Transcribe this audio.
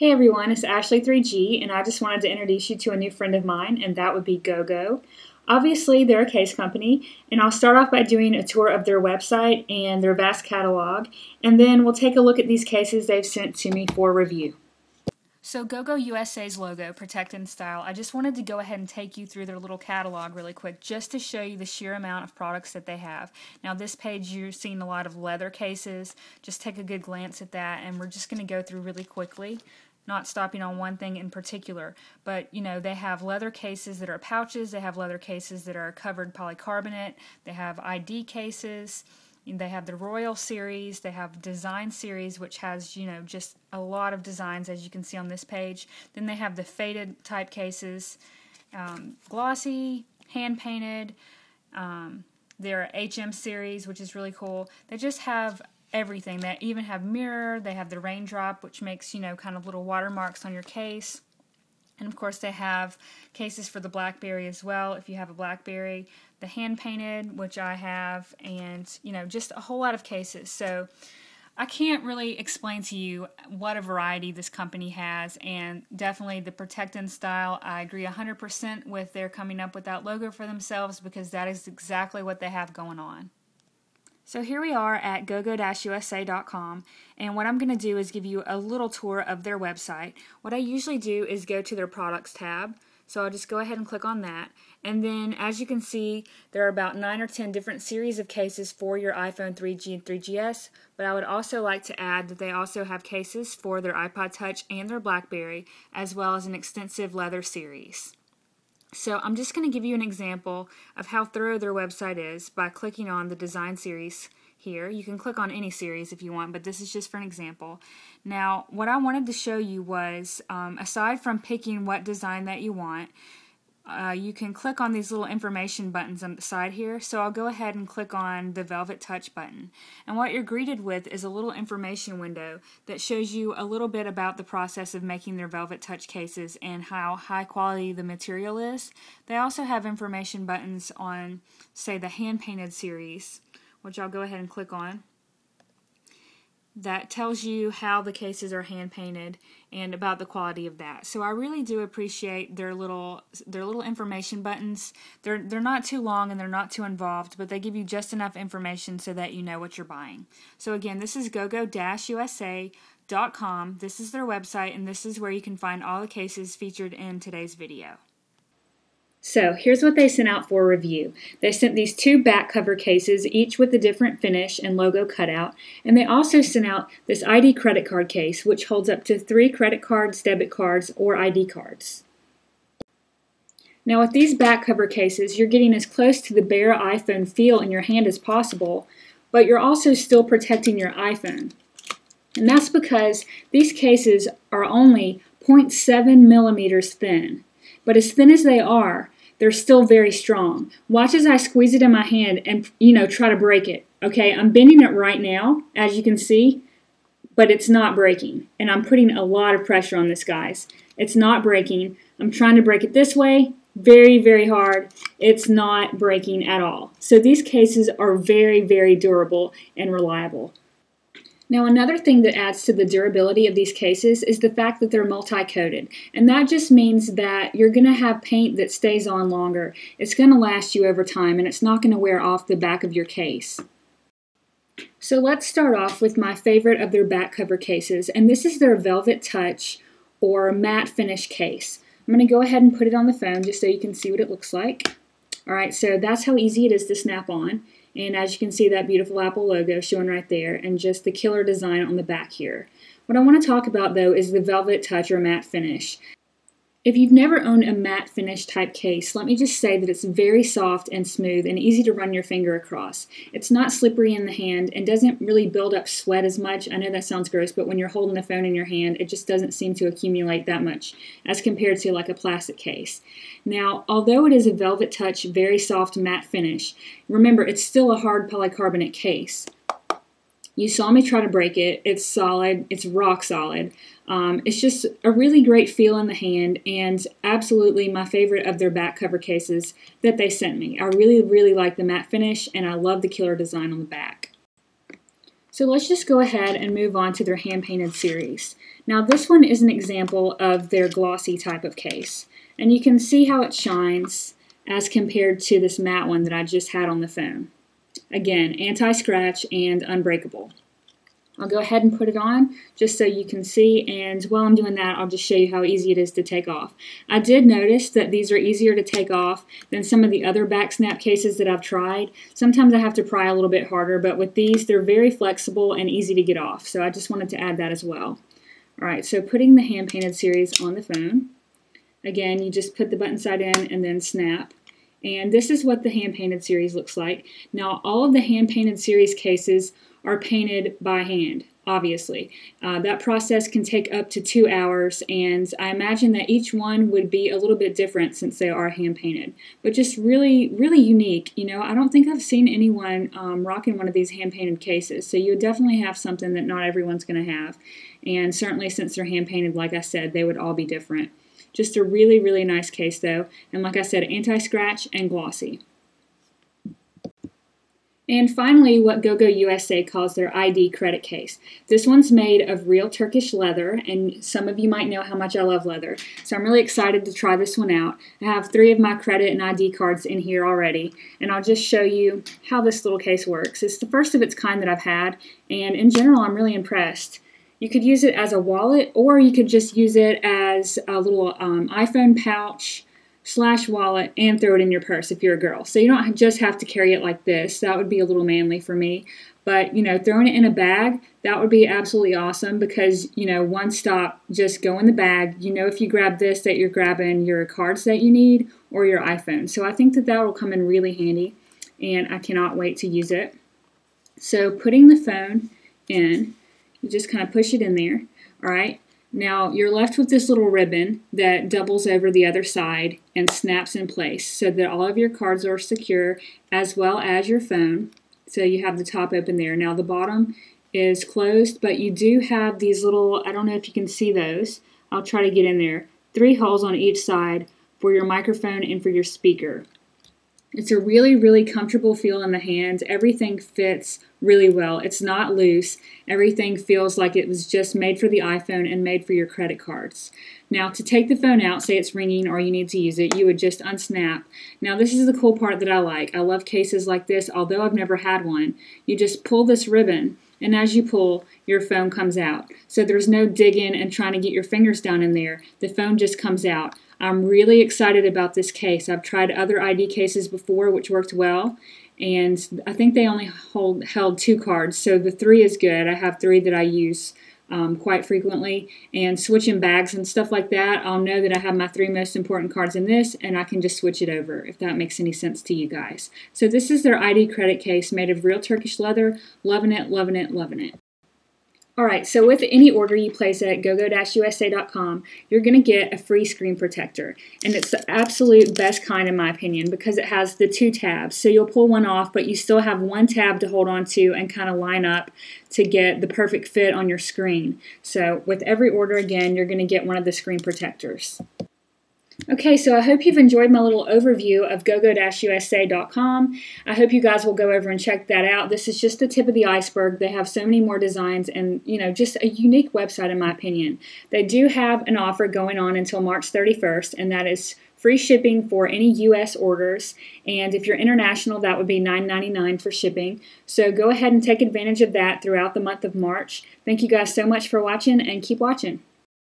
Hey everyone, it's Ashley3G, and I just wanted to introduce you to a new friend of mine, and that would be GoGo. Obviously, they're a case company, and I'll start off by doing a tour of their website and their vast catalog, and then we'll take a look at these cases they've sent to me for review. So GoGo USA's logo, Protect in Style, I just wanted to go ahead and take you through their little catalog really quick just to show you the sheer amount of products that they have. Now this page you're seeing a lot of leather cases, just take a good glance at that and we're just going to go through really quickly not stopping on one thing in particular. But, you know, they have leather cases that are pouches, they have leather cases that are covered polycarbonate, they have ID cases, they have the Royal series, they have Design series, which has, you know, just a lot of designs as you can see on this page. Then they have the faded type cases, um, glossy, hand painted. Um, their HM series, which is really cool. They just have everything. They even have mirror, they have the raindrop, which makes, you know, kind of little watermarks on your case. And of course, they have cases for the Blackberry as well, if you have a Blackberry. The hand painted, which I have, and, you know, just a whole lot of cases. So I can't really explain to you what a variety this company has, and definitely the Protect in style. I agree 100% with their coming up with that logo for themselves because that is exactly what they have going on. So here we are at gogo-usa.com and what I'm going to do is give you a little tour of their website. What I usually do is go to their products tab. So I'll just go ahead and click on that. And then as you can see, there are about 9 or 10 different series of cases for your iPhone 3G and 3GS, but I would also like to add that they also have cases for their iPod Touch and their BlackBerry, as well as an extensive leather series. So I'm just going to give you an example of how thorough their website is by clicking on the design series here. You can click on any series if you want, but this is just for an example. Now, what I wanted to show you was, um, aside from picking what design that you want, uh, you can click on these little information buttons on the side here. So I'll go ahead and click on the Velvet Touch button. And what you're greeted with is a little information window that shows you a little bit about the process of making their Velvet Touch cases and how high quality the material is. They also have information buttons on, say, the hand painted series, which I'll go ahead and click on that tells you how the cases are hand painted and about the quality of that. So I really do appreciate their little their little information buttons. They're they're not too long and they're not too involved, but they give you just enough information so that you know what you're buying. So again, this is gogo-usa.com. This is their website and this is where you can find all the cases featured in today's video. So here's what they sent out for review. They sent these two back cover cases, each with a different finish and logo cutout, and they also sent out this ID credit card case, which holds up to three credit cards, debit cards, or ID cards. Now with these back cover cases, you're getting as close to the bare iPhone feel in your hand as possible, but you're also still protecting your iPhone. And that's because these cases are only 0.7 millimeters thin. But as thin as they are, they're still very strong. Watch as I squeeze it in my hand and, you know, try to break it. Okay, I'm bending it right now, as you can see, but it's not breaking. And I'm putting a lot of pressure on this, guys. It's not breaking. I'm trying to break it this way, very, very hard. It's not breaking at all. So these cases are very, very durable and reliable. Now another thing that adds to the durability of these cases is the fact that they're multi-coated. And that just means that you're going to have paint that stays on longer. It's going to last you over time and it's not going to wear off the back of your case. So let's start off with my favorite of their back cover cases and this is their Velvet Touch or matte finish case. I'm going to go ahead and put it on the phone just so you can see what it looks like. Alright, so that's how easy it is to snap on. And as you can see, that beautiful Apple logo showing right there, and just the killer design on the back here. What I want to talk about though is the velvet touch or matte finish. If you've never owned a matte finish type case, let me just say that it's very soft and smooth and easy to run your finger across. It's not slippery in the hand and doesn't really build up sweat as much. I know that sounds gross, but when you're holding the phone in your hand, it just doesn't seem to accumulate that much as compared to like a plastic case. Now, although it is a velvet touch, very soft matte finish, remember it's still a hard polycarbonate case. You saw me try to break it. It's solid. It's rock solid. Um, it's just a really great feel in the hand and absolutely my favorite of their back cover cases that they sent me. I really, really like the matte finish and I love the killer design on the back. So let's just go ahead and move on to their hand-painted series. Now this one is an example of their glossy type of case. And you can see how it shines as compared to this matte one that I just had on the phone. Again, anti-scratch and unbreakable. I'll go ahead and put it on just so you can see and while I'm doing that I'll just show you how easy it is to take off. I did notice that these are easier to take off than some of the other back snap cases that I've tried. Sometimes I have to pry a little bit harder but with these they're very flexible and easy to get off so I just wanted to add that as well. Alright so putting the hand painted series on the phone. Again you just put the button side in and then snap. And this is what the hand painted series looks like. Now all of the hand painted series cases are painted by hand, obviously. Uh, that process can take up to two hours, and I imagine that each one would be a little bit different since they are hand painted, but just really, really unique. You know, I don't think I've seen anyone um, rocking one of these hand painted cases, so you definitely have something that not everyone's going to have. And certainly, since they're hand painted, like I said, they would all be different. Just a really, really nice case, though, and like I said, anti scratch and glossy. And finally, what GoGo USA calls their ID credit case. This one's made of real Turkish leather, and some of you might know how much I love leather. So I'm really excited to try this one out. I have three of my credit and ID cards in here already, and I'll just show you how this little case works. It's the first of its kind that I've had, and in general, I'm really impressed. You could use it as a wallet, or you could just use it as a little um, iPhone pouch, slash wallet and throw it in your purse if you're a girl. So you don't just have to carry it like this. That would be a little manly for me. But, you know, throwing it in a bag, that would be absolutely awesome because, you know, one stop, just go in the bag. You know, if you grab this, that you're grabbing your cards that you need or your iPhone. So I think that that will come in really handy and I cannot wait to use it. So putting the phone in, you just kind of push it in there, all right? Now you're left with this little ribbon that doubles over the other side and snaps in place so that all of your cards are secure as well as your phone. So you have the top open there. Now the bottom is closed, but you do have these little, I don't know if you can see those. I'll try to get in there. Three holes on each side for your microphone and for your speaker. It's a really, really comfortable feel in the hands. Everything fits really well. It's not loose. Everything feels like it was just made for the iPhone and made for your credit cards. Now, to take the phone out, say it's ringing or you need to use it, you would just unsnap. Now, this is the cool part that I like. I love cases like this, although I've never had one. You just pull this ribbon, and as you pull, your phone comes out. So there's no digging and trying to get your fingers down in there. The phone just comes out. I'm really excited about this case. I've tried other ID cases before, which worked well, and I think they only hold held two cards, so the three is good. I have three that I use um, quite frequently, and switching bags and stuff like that, I'll know that I have my three most important cards in this, and I can just switch it over if that makes any sense to you guys. So this is their ID credit case made of real Turkish leather. Loving it, loving it, loving it. All right, so with any order you place at gogo-usa.com, you're going to get a free screen protector. And it's the absolute best kind in my opinion because it has the two tabs. So you'll pull one off, but you still have one tab to hold on to and kind of line up to get the perfect fit on your screen. So with every order, again, you're going to get one of the screen protectors. Okay, so I hope you've enjoyed my little overview of gogo-usa.com. I hope you guys will go over and check that out. This is just the tip of the iceberg. They have so many more designs and, you know, just a unique website in my opinion. They do have an offer going on until March 31st, and that is free shipping for any U.S. orders. And if you're international, that would be $9.99 for shipping. So go ahead and take advantage of that throughout the month of March. Thank you guys so much for watching and keep watching.